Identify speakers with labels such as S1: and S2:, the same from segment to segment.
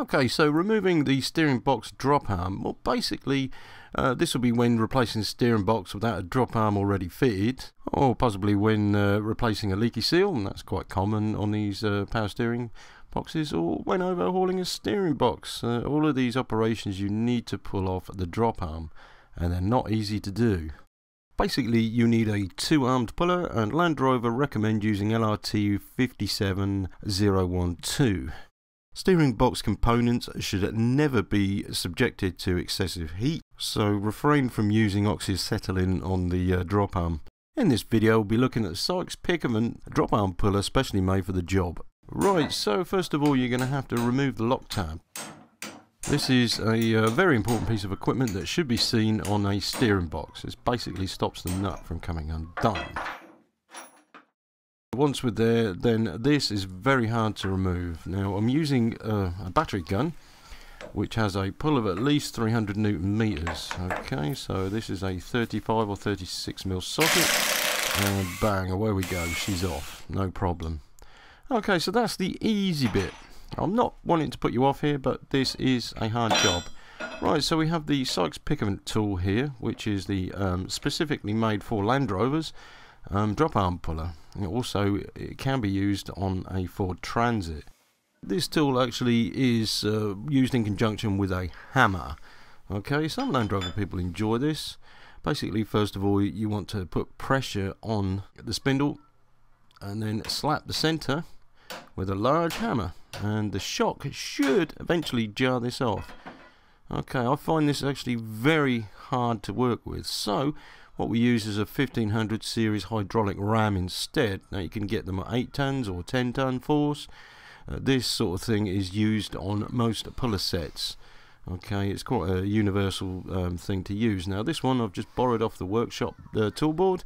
S1: Okay, so removing the steering box drop arm, well basically uh, this will be when replacing the steering box without a drop arm already fitted, or possibly when uh, replacing a leaky seal, and that's quite common on these uh, power steering boxes, or when overhauling a steering box. Uh, all of these operations you need to pull off the drop arm, and they're not easy to do. Basically, you need a two-armed puller, and Land Rover recommend using LRT 57012. Steering box components should never be subjected to excessive heat, so refrain from using oxyacetylene on the uh, drop arm. In this video we'll be looking at the Sykes Pickavant drop arm puller specially made for the job. Right, so first of all you're going to have to remove the lock tab. This is a uh, very important piece of equipment that should be seen on a steering box. It basically stops the nut from coming undone. Once we're there, then this is very hard to remove. Now I'm using uh, a battery gun which has a pull of at least 300 newton meters. Okay, so this is a 35 or 36 mil socket, and bang, away we go. She's off, no problem. Okay, so that's the easy bit. I'm not wanting to put you off here, but this is a hard job. Right, so we have the Sykes Pickavant tool here, which is the um, specifically made for Land Rovers um, drop arm puller. Also, it can be used on a Ford Transit. This tool actually is uh, used in conjunction with a hammer. Okay, some Land Rover people enjoy this. Basically, first of all, you want to put pressure on the spindle and then slap the center with a large hammer and the shock should eventually jar this off. Okay, I find this actually very hard to work with. So, what we use is a 1500 series hydraulic ram instead. Now you can get them at 8 tons or 10 ton force. Uh, this sort of thing is used on most puller sets. Okay, it's quite a universal um, thing to use. Now this one I've just borrowed off the workshop uh, toolboard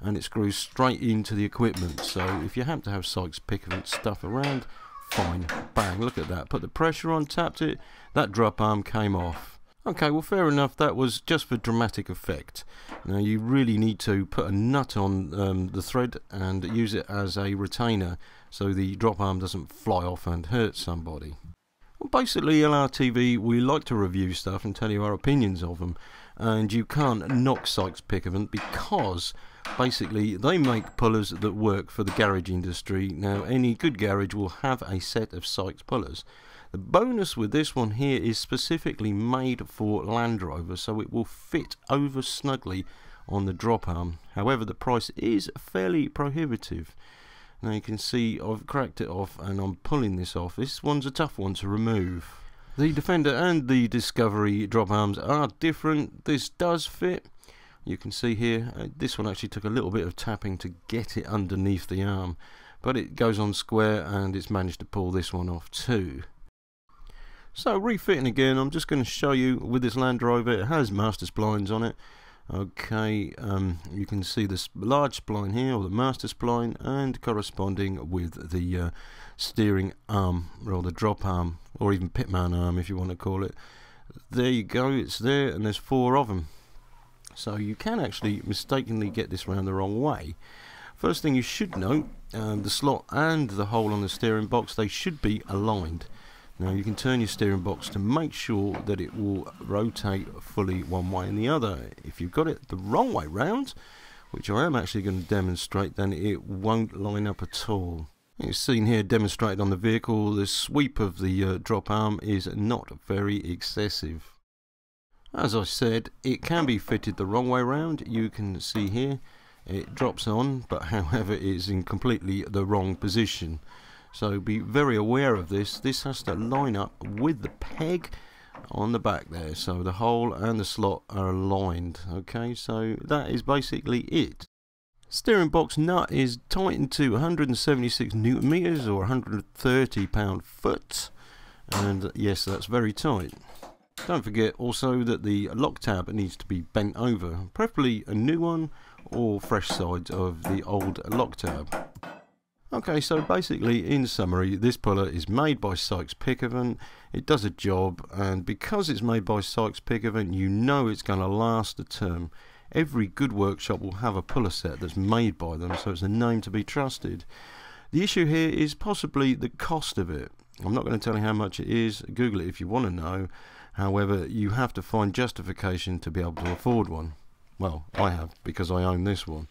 S1: and it screws straight into the equipment. So if you happen to have Sykes Pickavant stuff around, fine. Bang, look at that. Put the pressure on, tapped it, that drop arm came off. Okay, well fair enough, that was just for dramatic effect. Now you really need to put a nut on um, the thread and use it as a retainer so the drop arm doesn't fly off and hurt somebody. Well, basically LRTV, we like to review stuff and tell you our opinions of them and you can't knock Sykes Pickavant because basically they make pullers that work for the garage industry. Now any good garage will have a set of Sykes pullers the bonus with this one here is specifically made for Land Rover, so it will fit over snugly on the drop arm. However, the price is fairly prohibitive. Now you can see I've cracked it off and I'm pulling this off. This one's a tough one to remove. The Defender and the Discovery drop arms are different. This does fit. You can see here, uh, this one actually took a little bit of tapping to get it underneath the arm. But it goes on square and it's managed to pull this one off too. So refitting again, I'm just going to show you with this Land Rover, it has master splines on it. Okay, um, you can see this large spline here, or the master spline, and corresponding with the uh, steering arm, or the drop arm, or even pitman arm if you want to call it. There you go, it's there, and there's four of them. So you can actually mistakenly get this round the wrong way. First thing you should note, um, the slot and the hole on the steering box, they should be aligned. Now you can turn your steering box to make sure that it will rotate fully one way and the other. If you've got it the wrong way round, which I am actually going to demonstrate, then it won't line up at all. It's seen here demonstrated on the vehicle, the sweep of the uh, drop arm is not very excessive. As I said, it can be fitted the wrong way round. You can see here it drops on, but however it is in completely the wrong position. So be very aware of this. This has to line up with the peg on the back there. So the hole and the slot are aligned. Okay, so that is basically it. Steering box nut is tightened to 176 newton meters or 130 pound foot. And yes, that's very tight. Don't forget also that the lock tab needs to be bent over, preferably a new one or fresh sides of the old lock tab. Okay, so basically, in summary, this puller is made by Sykes Pickavant. It does a job, and because it's made by Sykes Pickavant, you know it's going to last a term. Every good workshop will have a puller set that's made by them, so it's a name to be trusted. The issue here is possibly the cost of it. I'm not going to tell you how much it is. Google it if you want to know. However, you have to find justification to be able to afford one. Well, I have because I own this one.